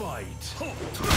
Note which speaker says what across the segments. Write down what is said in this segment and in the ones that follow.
Speaker 1: Fight.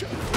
Speaker 2: Coup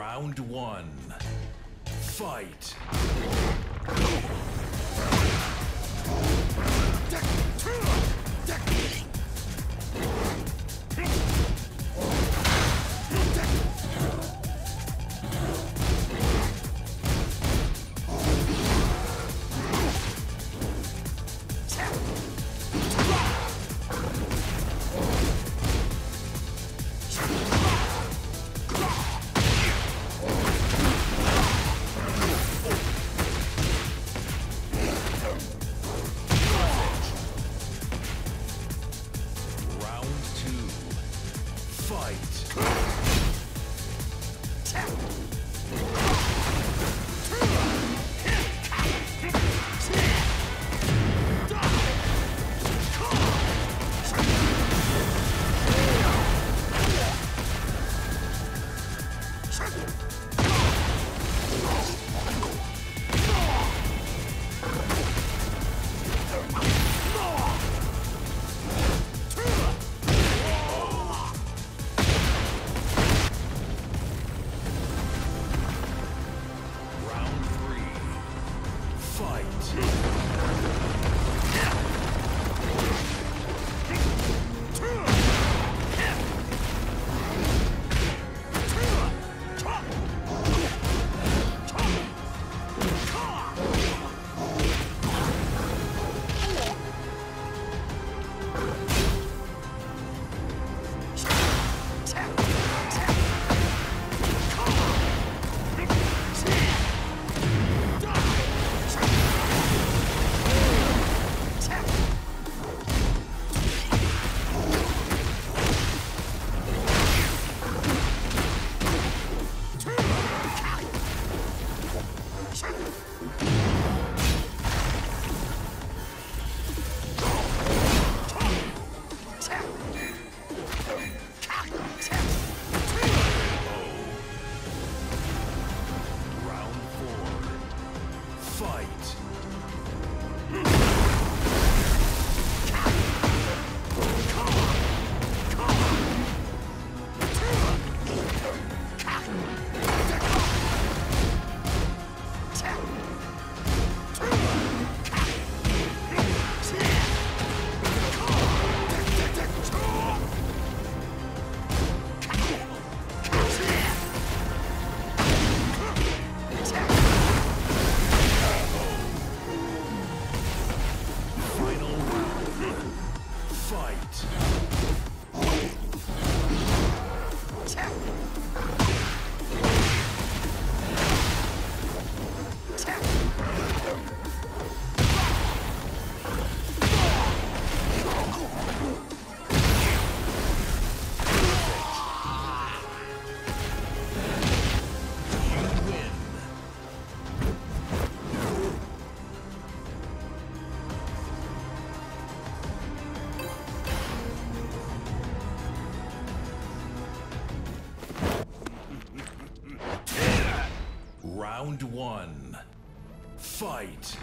Speaker 1: Round one. Fight. Round one. Fight.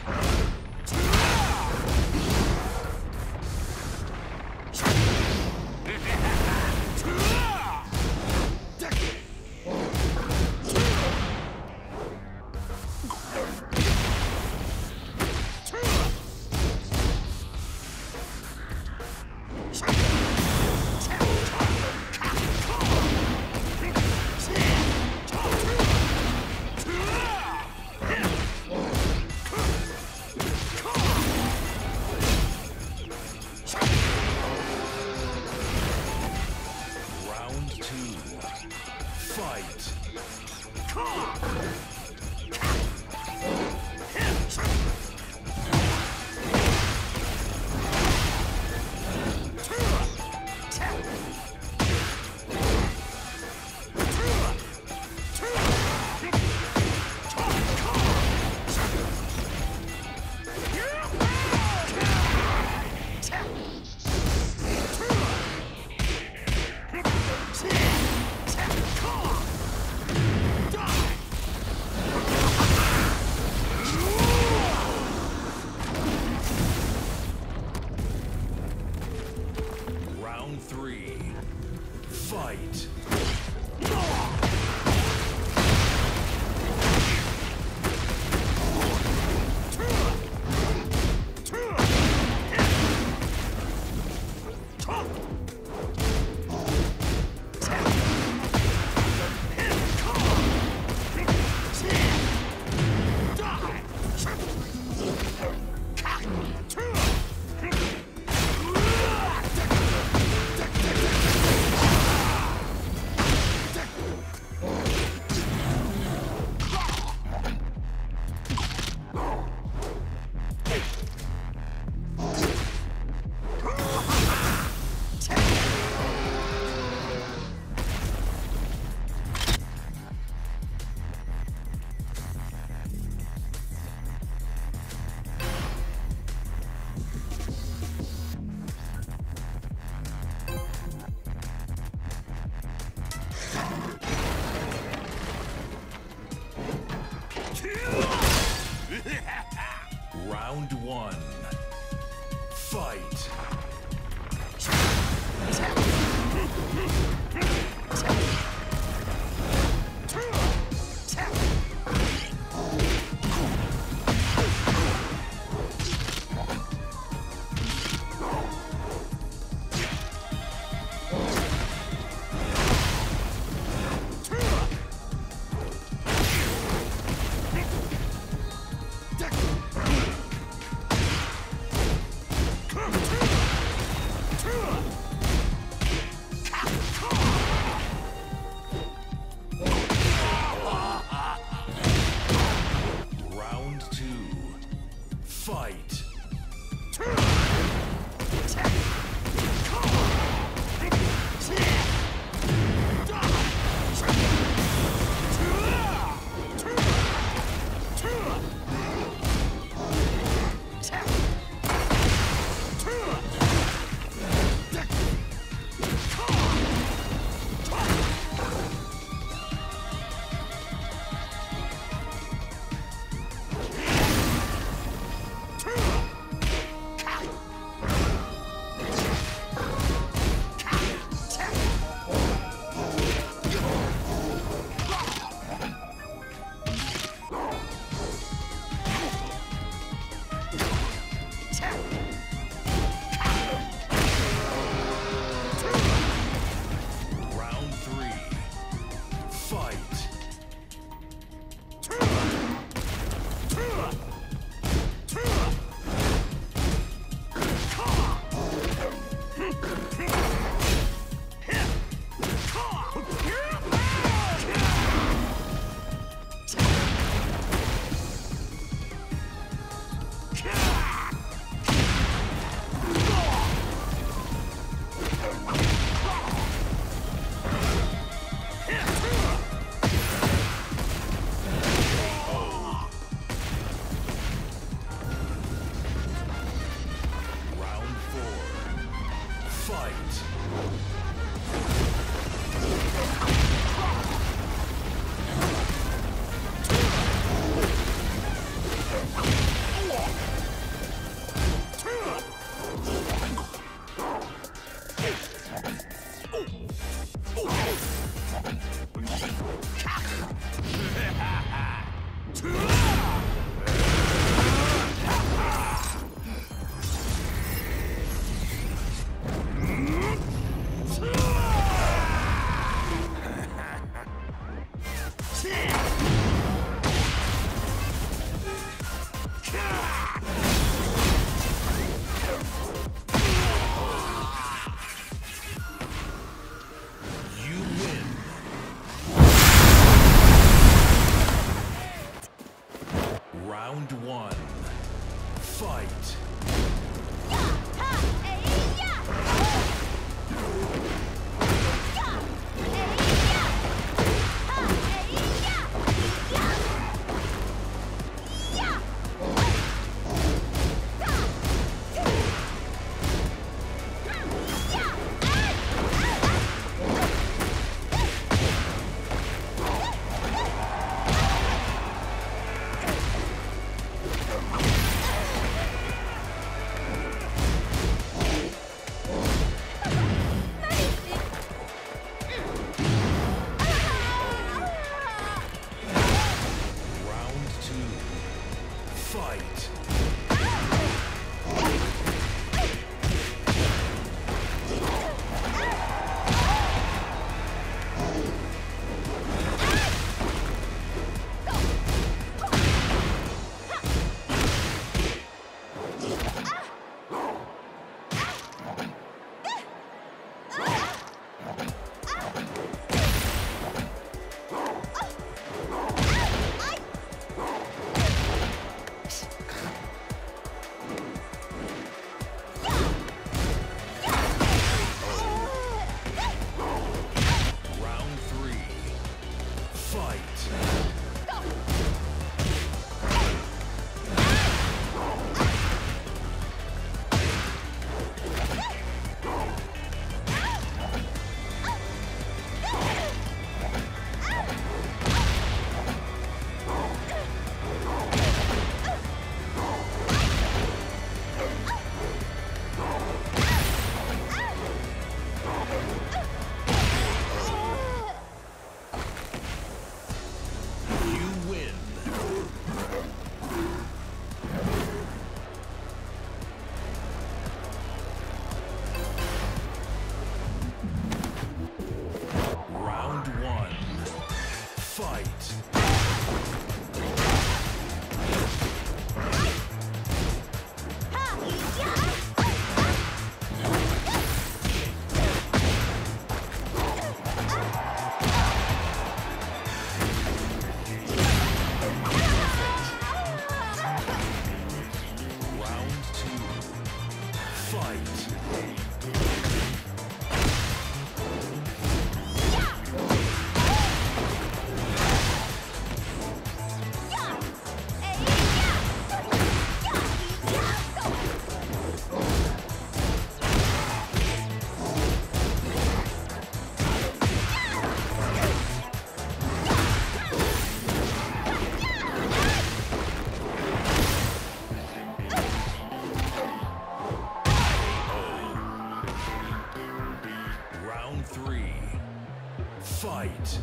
Speaker 1: Fight.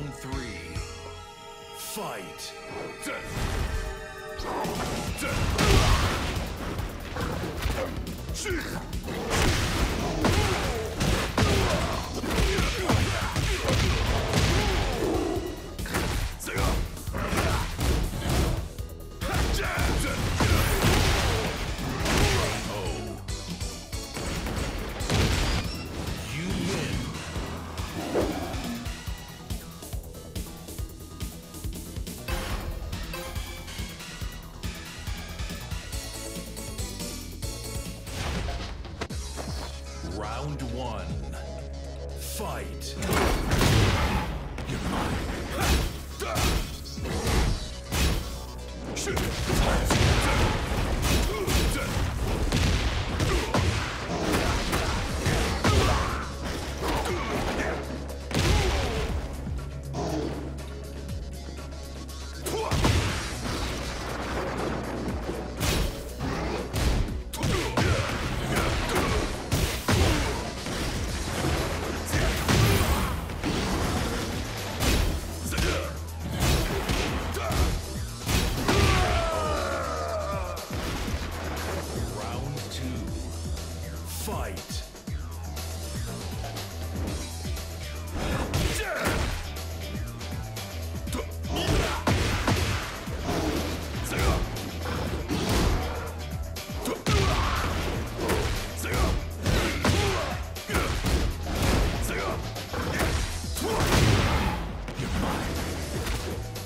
Speaker 1: Round three. Fight. You ハハハハ!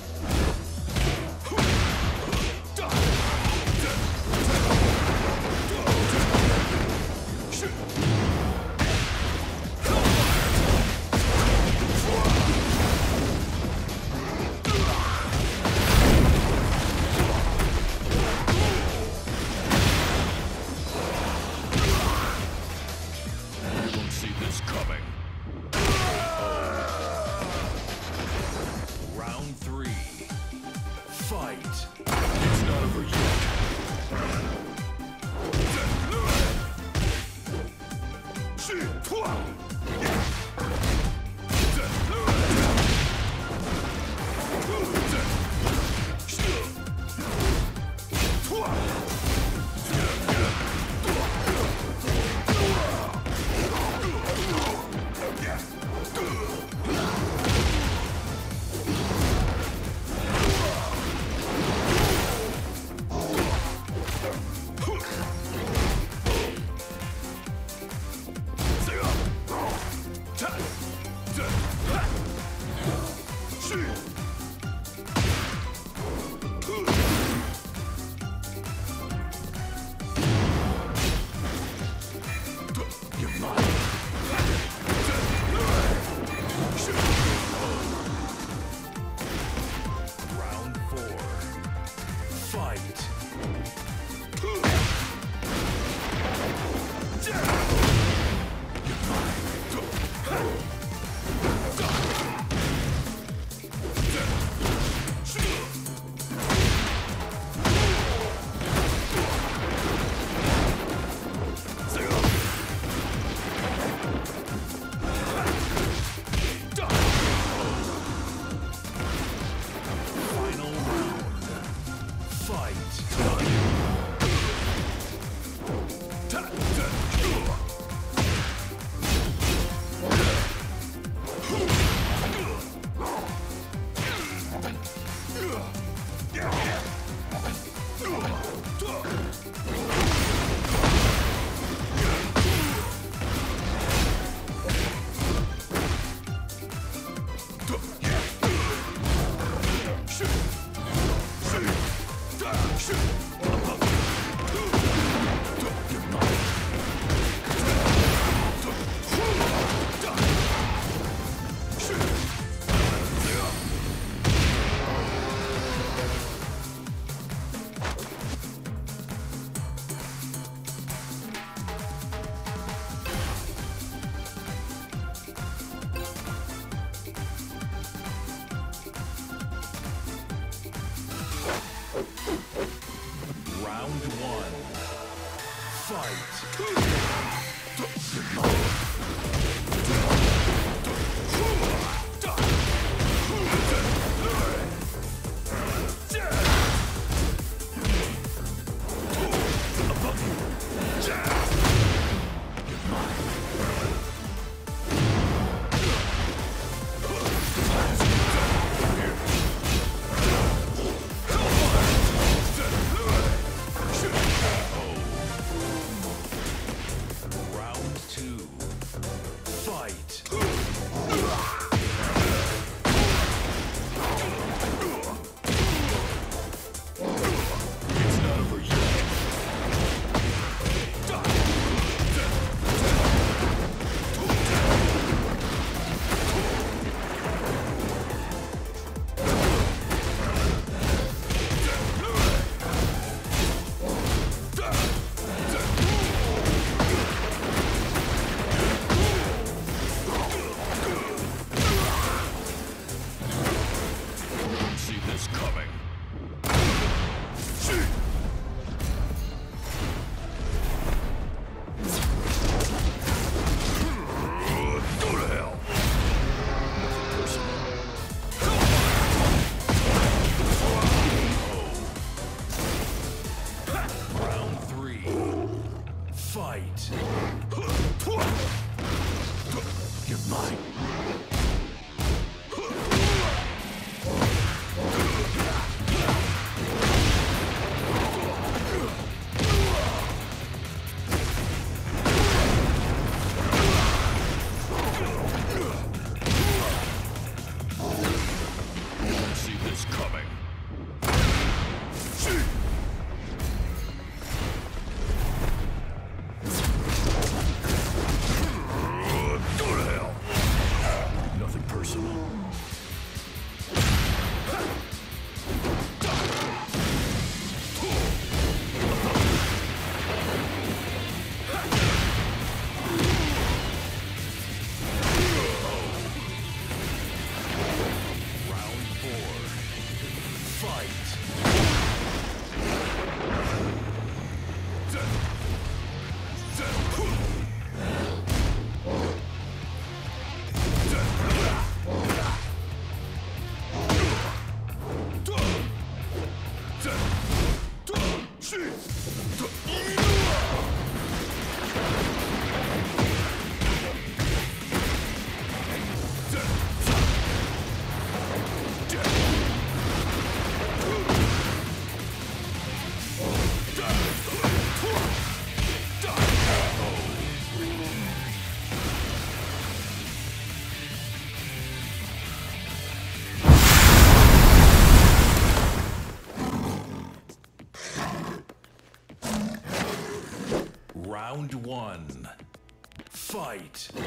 Speaker 1: Fight.